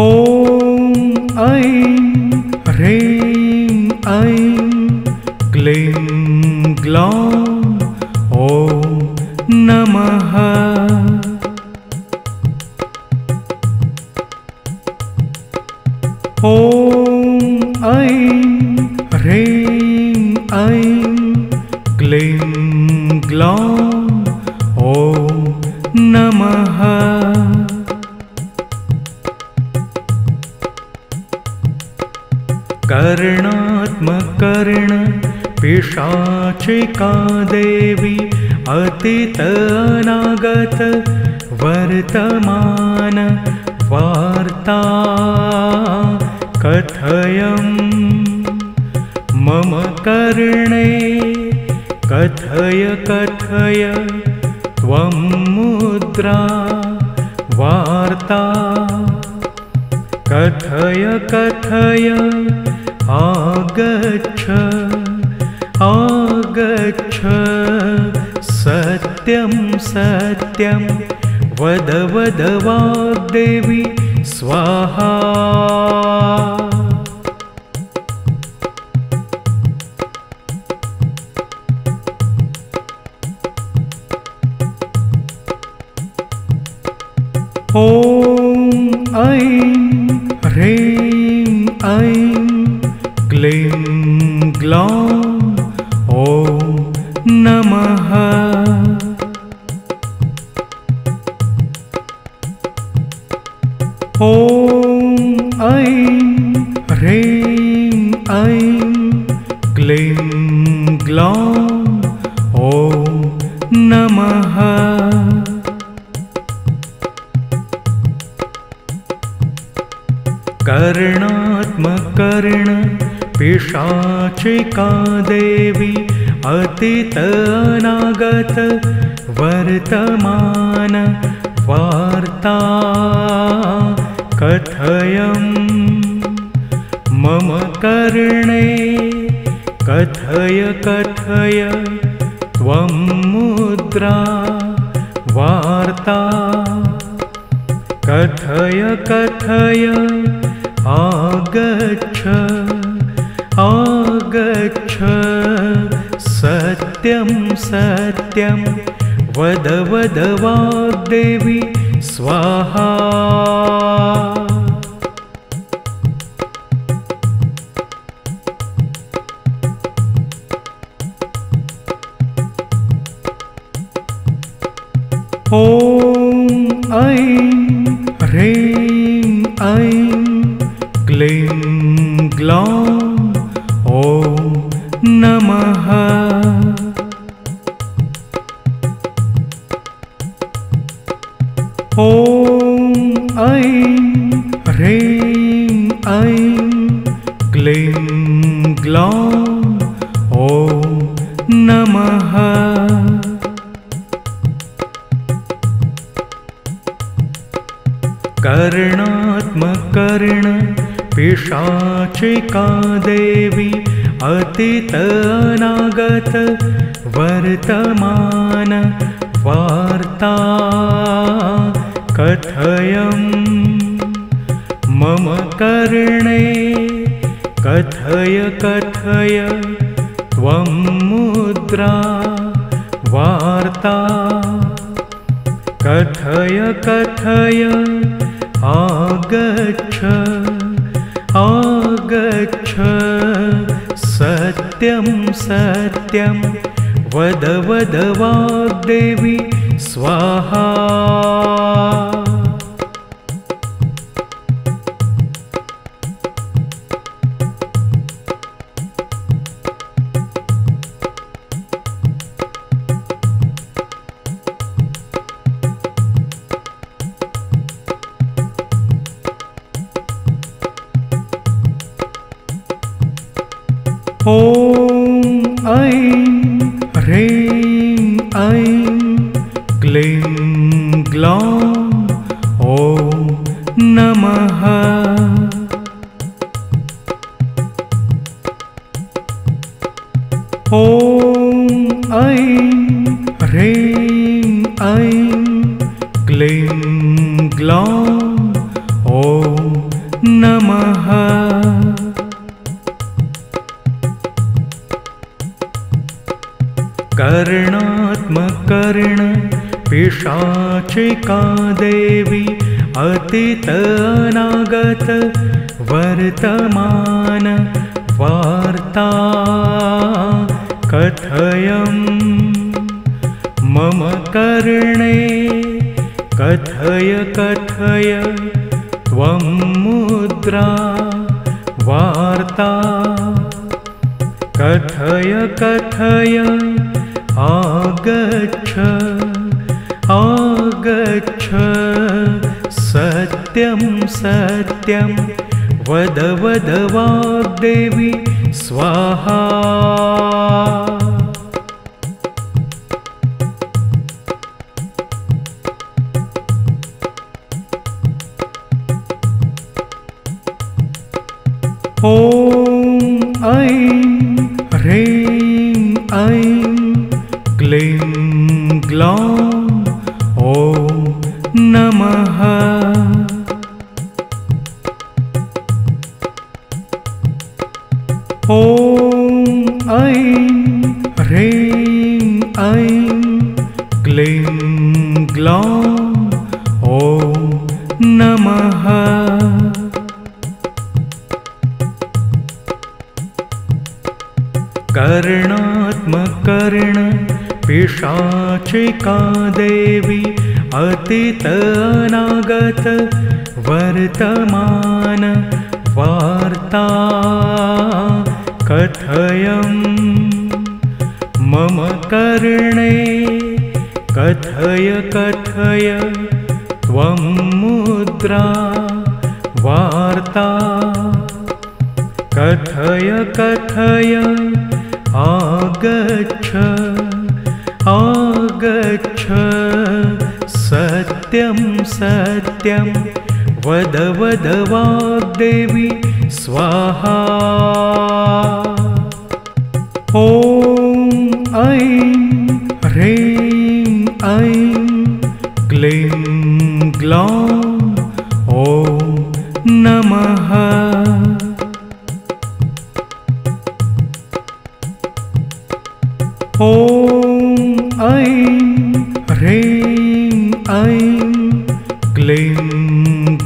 ॐ ऐं ह्रीं ऐं क्लीं ग्लौं ॐ नमः ॐ ऐं ह्रीं पिशाचिका देवी अतीत अनागत वर्तमान वार्ता कथयम् मम कर्णे कथय कथय त्वं मुद्रा वार्ता। कथय कथय आगच्छ आगच्छ। सत्यं सत्यं। वद वद वाग्देवी स्वाहा। ॐ ऐं ह्रीं ऐं क्लीं ग्लौं नमः। ॐ ऐं ह्रीं ऐं क्लीं ग्लौं ॐ नमः। कर्णात्मकर्ण पिशाचिका देवी अतीत अनागत वर्तमान वार्ता कथयम् मम कर्णे कथय कथय त्वं मुद्रा वार्ता। कथय कथय आगच्छ सत्यं सत्यं। वद वद वाग्देवी स्वाहा। ॐ ऐं ह्रीं ऐं क्लीं ग्लौं। ग्लौं ॐ नमः कर्णात्मकर्ण पिशाचिका देवी अतीत अनागत वर्तमान वार्ता कथयम् मम कर्णे कथय कथय त्वं मुद्रा वार्ता। कथय कथय आगच्छ आगच्छ सत्यं सत्यं। वद वद वाग्देवी स्वाहा ह्रीं ऐं क्लीं कर्णात्मकर्ण पिशाचिका देवी अतितनागत वर्तमान वार्ता कथयम् मम कर्णे कथय कथय त्वं मुद्रा वार्ता। कथय कथय आगच्छ आगच्छ सत्यं सत्यं वद वद वाग्देवी स्वाहा। ॐ ऐं ऐं क्लीं ग्लौं ॐ नमः कर्णात्मकर्ण पिशाचिका देवी अतितनागत वर्तमान वार्ता कथयम् मम कर्णे। कथय कथय त्वं मुद्रा वार्ता। कथय कथय आगच्छ आगच्छ। सत्यं सत्यं वद वद वाग्देवी स्वाहा। ॐ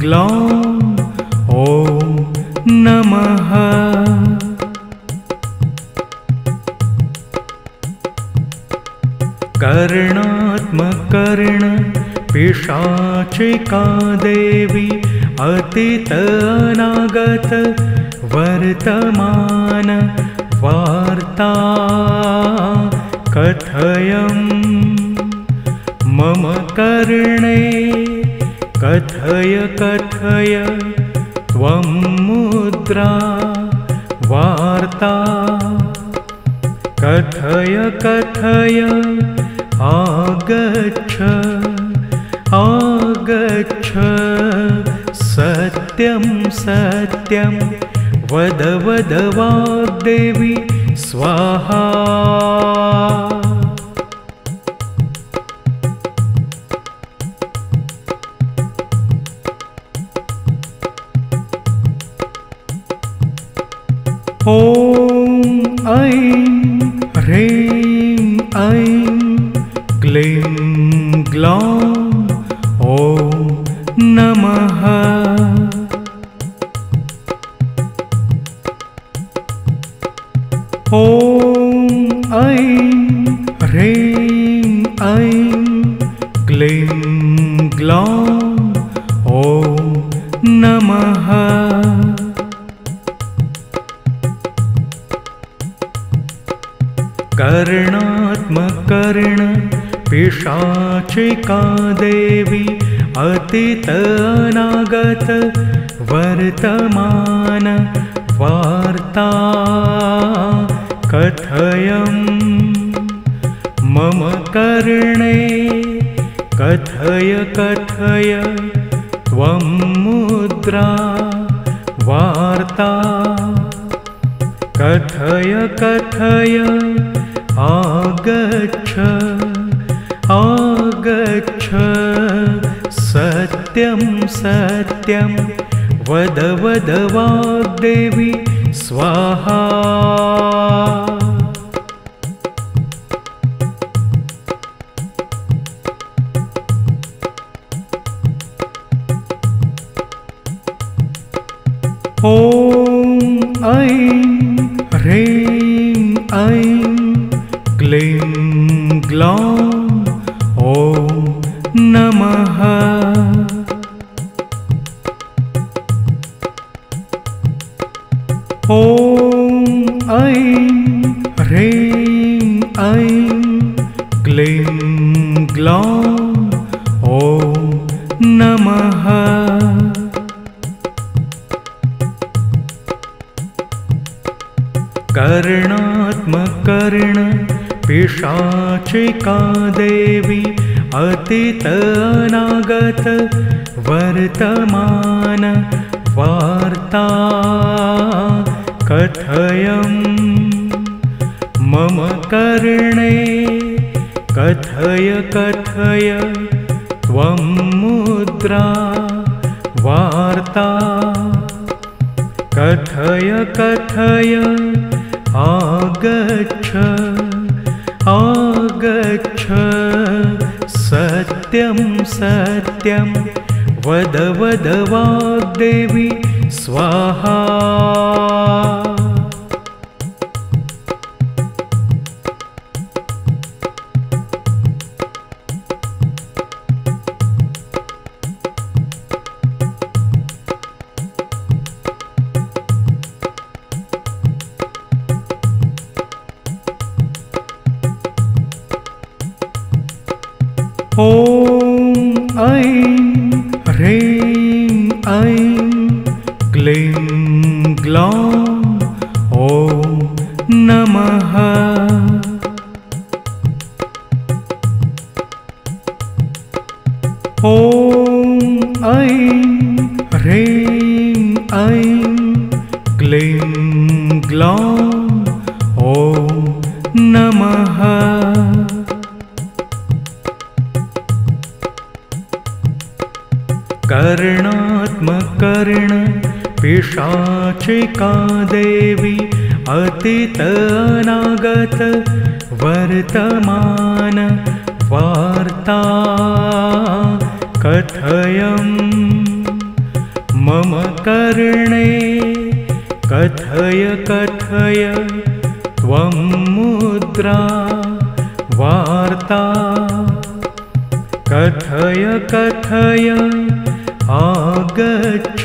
ग्लौं ॐ नमः। कर्णात्मकर्ण पिशाचिका देवी अतितनागत वर्तमान वार्ता कथयम्। मम कर्णे कथय कथय त्वं मुद्रा वार्ता। कथय कथय आगच्छ आगच्छ सत्यं सत्यं। वद वद वाग्देवी स्वाहा ងអែងរេងអែងក្លេងក្លងអូមនមហាអូងអែង देवी अतितनागत वर्तमान वार्ता कथयम्। मम कर्णे कथय कथय त्वं मुद्रा वार्ता। कथय कथय आगच्छ गच्छ सत्यं सत्यं वद वद वाग्देवी स्वाहा। ॐ ऐं ह्रीं ऐं ग्लीं ग्लौं कर्णात्मकर्ण पिशाचिका देवी अतीत अनागत वर्तमान वार्ता कथयम् मम कर्णे कथय कथय त्वं मुद्रा वार्ता। कथय कथय आगच्छ आगच्छ सत्यं सत्यं वद वद वाग्देवी स्वाहा नमः ॐ ऐं ह्रीं ऐं क्लीं ग्लौं। ॐ नमः। कर्णात्मकर्ण पिशाचिका देवी अतीत अनागत वर्तमान वार्ता कथयम्। मम कर्णे कथय कथय त्वं मुद्रा वार्ता। कथय कथय आगच्छ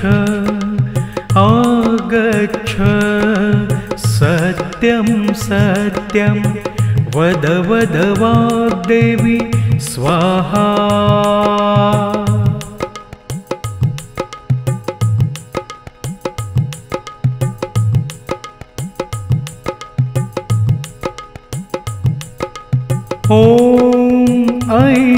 सत्यं सत्यं। वद वद वाग्देवी स्वाहा। ॐ ऐं